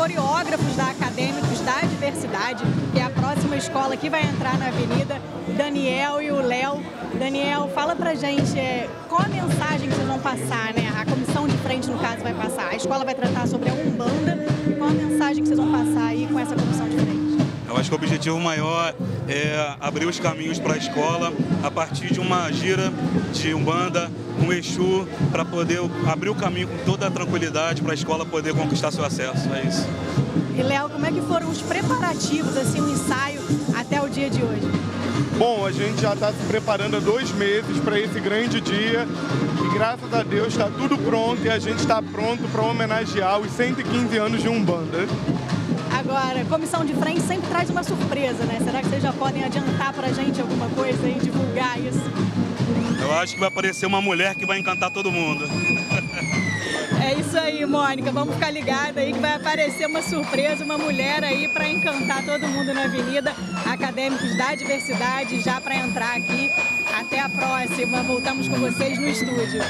coreógrafos da Acadêmicos da Diversidade, que é a próxima escola que vai entrar na avenida, Daniel e o Léo. Daniel, fala pra gente é, qual a mensagem que vocês vão passar, né? A comissão de frente, no caso, vai passar. A escola vai tratar sobre a Umbanda. E qual a mensagem que vocês vão passar aí com essa comissão de frente? Acho que o objetivo maior é abrir os caminhos para a escola a partir de uma gira de Umbanda, um Exu, para poder abrir o caminho com toda a tranquilidade para a escola poder conquistar seu acesso. É isso. E Léo, como é que foram os preparativos, assim, o um ensaio até o dia de hoje? Bom, a gente já está se preparando há dois meses para esse grande dia e graças a Deus está tudo pronto e a gente está pronto para homenagear os 115 anos de Umbanda. Agora, comissão de frente sempre traz uma surpresa, né? Será que vocês já podem adiantar pra gente alguma coisa e divulgar isso? Eu acho que vai aparecer uma mulher que vai encantar todo mundo. É isso aí, Mônica. Vamos ficar ligada aí que vai aparecer uma surpresa, uma mulher aí para encantar todo mundo na Avenida Acadêmicos da Diversidade, já para entrar aqui. Até a próxima. Voltamos com vocês no estúdio.